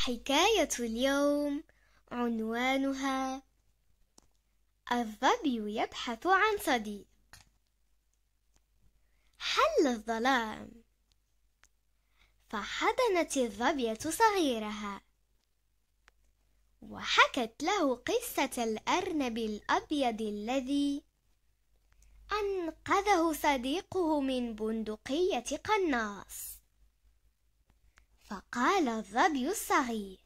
حكاية اليوم عنوانها الظبي يبحث عن صديق. حل الظلام. فحضنت الظبية صغيرها. وحكت له قصة الأرنب الأبيض الذي أنقذه صديقه من بندقية قناص. فقال الظبي الصغير.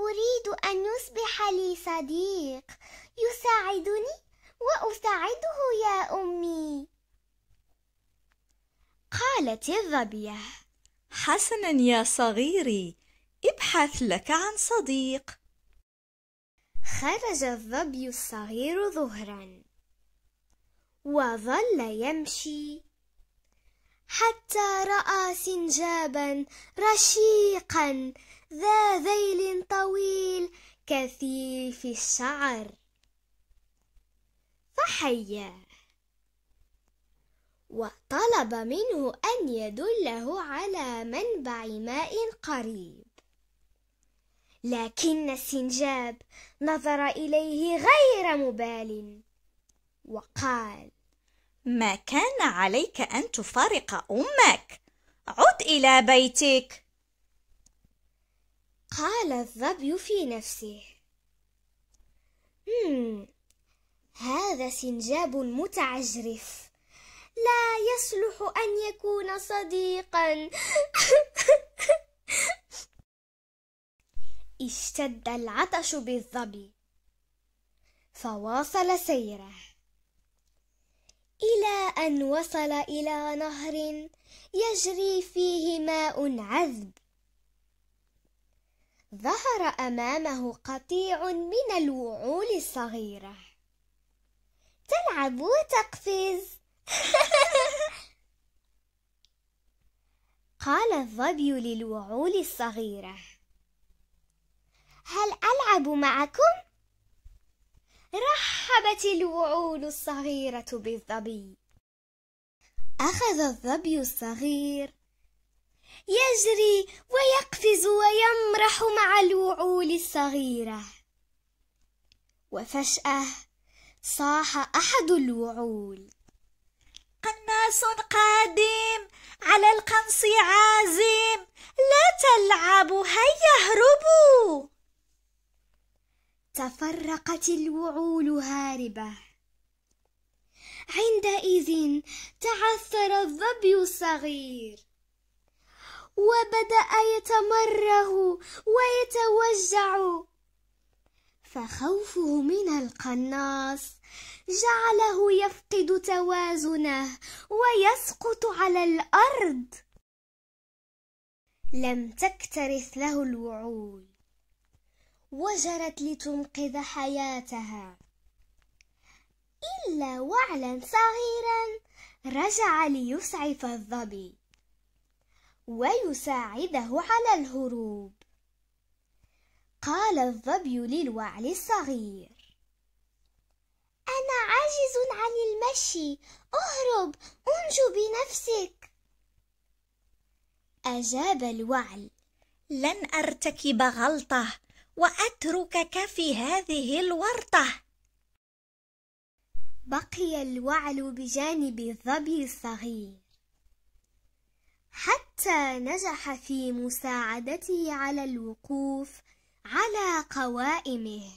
أريد أن يصبح لي صديق يساعدني وأساعده يا أمي. قالت الظبية حسنا يا صغيري ابحث لك عن صديق. خرج الظبي الصغير ظهرا. وظل يمشي. حتى رأى سنجابا رشيقا ذا ذيل طويل كثيف الشعر. فحياه وطلب منه أن يدله على منبع ماء قريب. لكن السنجاب نظر إليه غير مبال وقال ما كان عليك أن تفارق أمك. عد إلى بيتك. قال الظبي في نفسه. هم هذا سنجاب متعجرف. لا يصلح أن يكون صديقا. اشتد العطش بالظبي. فواصل سيره. إلى أن وصل إلى نهر يجري فيه ماء عذب. ظهر أمامه قطيع من الوعول الصغيرة. تلعب وتقفز. قال الظبي للوعول الصغيرة. هل ألعب معكم؟ رحبت الوعول الصغيرة بالظبي. أخذ الظبي الصغير. يجري ويقفز ويمرح مع الوعول الصغيرة. وفجأة صاح أحد الوعول. قناص قادم على القنص عازم. لا تلعبوا هيا اهربوا. تفرقت الوعول هاربة. عندئذ تعثر الظبي الصغير. وبدأ يتمره ويتوجع. فخوفه من القناص. جعله يفقد توازنه ويسقط على الأرض. لم تكترث له الوعول. وجرت لتنقذ حياتها. إلا وعلا صغيرا رجع ليسعف الظبي ويساعده على الهروب. قال الظبي للوعل الصغير أنا عاجز عن المشي أهرب انجو بنفسك. أجاب الوعل لن أرتكب غلطة. وأتركك في هذه الورطة. بقي الوعل بجانب الظبي الصغير. حتى نجح في مساعدته على الوقوف على قوائمه.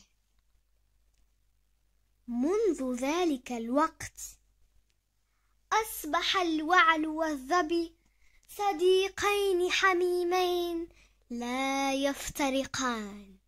منذ ذلك الوقت أصبح الوعل والظبي صديقين حميمين لا يفترقان.